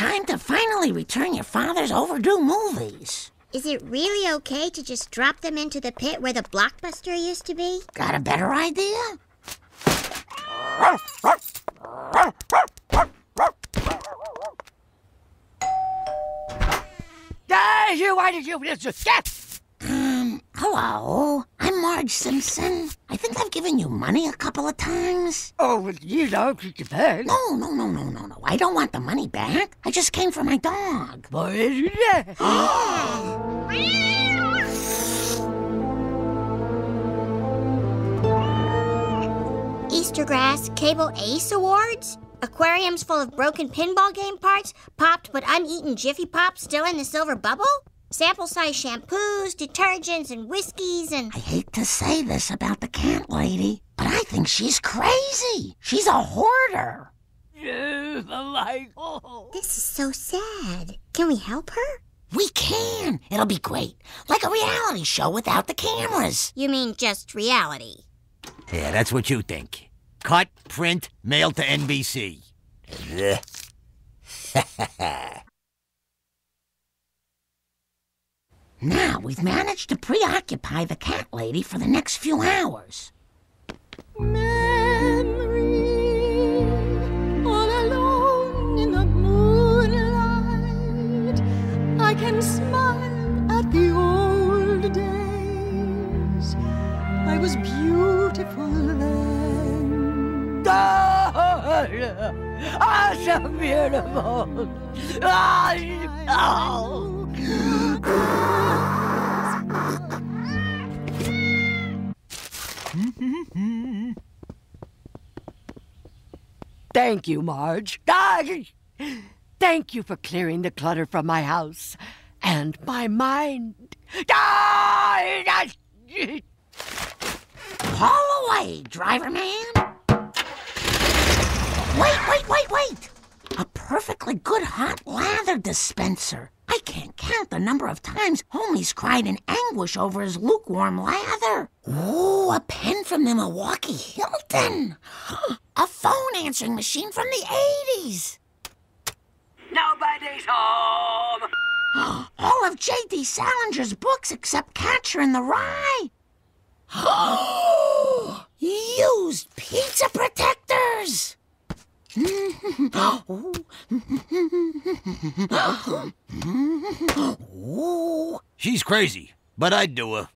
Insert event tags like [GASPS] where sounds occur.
Time to finally return your father's overdue movies. Is it really okay to just drop them into the pit where the blockbuster used to be? Got a better idea? Ah, you, why did you get? Um, hello. I'm Marge Simpson. I think I've given you money a couple of times. Oh, well, you know, it depends. No, no, no, no, no, no. I don't want the money back. I just came for my dog. Boy, yeah. [GASPS] Easter Grass Cable Ace Awards? Aquariums full of broken pinball game parts, popped but uneaten Jiffy Pop still in the silver bubble? Sample size shampoos, detergents, and whiskeys, and. I hate to say this about the cat lady, but I think she's crazy. She's a hoarder. Yeah, like, oh. This is so sad. Can we help her? We can. It'll be great. Like a reality show without the cameras. You mean just reality? Yeah, that's what you think. Cut, print, mail to NBC. [LAUGHS] [LAUGHS] we've managed to preoccupy the cat lady for the next few hours. Memory, all alone in the moonlight. I can smile at the old days. I was beautiful then. Yeah. Ah, so beautiful. Ah, oh. Thank you, Marge. [LAUGHS] Thank you for clearing the clutter from my house and my mind. [LAUGHS] Haul away, driver man. Wait, wait, wait, wait. A perfectly good hot lather dispenser. I can't count the number of times Homie's cried in anguish over his lukewarm lather. Ooh, a pen from the Milwaukee Hilton. [GASPS] A phone answering machine from the 80s. Nobody's home. [GASPS] All of J.D. Salinger's books except Catcher in the Rye. He [GASPS] used pizza protectors. She's crazy, but I'd do her.